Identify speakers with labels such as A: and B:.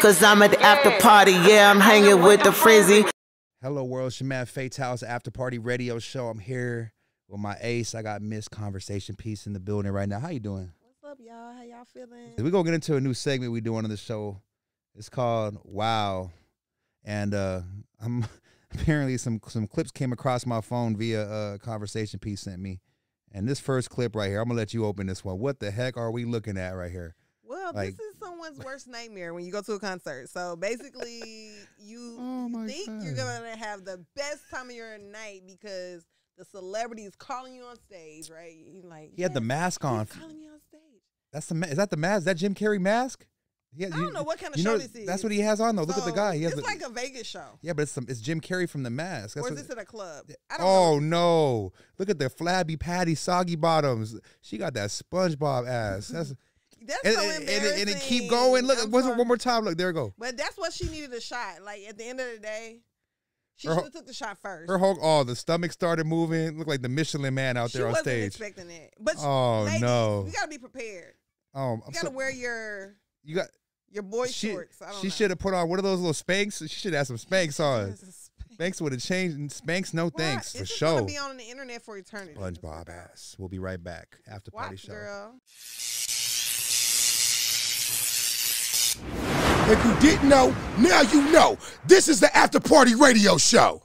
A: Cause I'm at the after party, yeah, I'm hanging with the Frenzee.
B: Hello, world. It's your man Fatell's After Party Radio Show. I'm here with my ace. I got Miss Conversation Piece in the building right now. How you doing?
C: What's up, y'all? How y'all feeling?
B: We're gonna get into a new segment we doing on the show. It's called Wow. And uh I'm apparently some some clips came across my phone via a conversation piece sent me. And this first clip right here, I'm gonna let you open this one. What the heck are we looking at right here?
C: Well,
B: Like-
C: this is someone's worst nightmare when you go to a concert. So basically, you
B: Oh
C: think you're gonna have the best time of your night because the celebrity is calling you on stage, right? You like
B: He had the mask on.
C: Calling me on stage.
B: That's the is that the mask? Is that Jim Carrey mask? Yeah,
C: I don't know what kind of
B: you
C: show
B: know,
C: this is.
B: That's what he has on though. Look at the guy. He has
C: it's
B: the-
C: like a Vegas show.
B: yeah, but it's some, it's Jim Carrey from the mask. That's
C: or is this at a club? I don't
B: Oh
C: know.
B: no! Look at the flabby patty, soggy bottoms. She got that SpongeBob ass. That's
C: That's
B: and,
C: so
B: and, and, and it keep going. Look, what's it- one more time. Look, there it go.
C: But that's what she needed a shot. Like at the end of the day, she should have took the shot first.
B: Her whole oh, the stomach started moving. Looked like the Michelin Man out
C: she
B: there on
C: wasn't
B: stage.
C: expecting it. But
B: Oh,
C: ladies,
B: no.
C: you gotta be prepared.
B: Oh,
C: You gotta wear your
B: you got.
C: your boy
B: She,
C: shorts. I don't
B: she should have put on one of those little Spanx. She should have some Spanx on. Spanx would have changed. Spanx, no
C: Why?
B: thanks for
C: gonna be on the internet for eternity.
B: SpongeBob ass. We'll be right back after party show.
C: girl.
D: If you didn't know, now you know. This is the After Party Radio Show.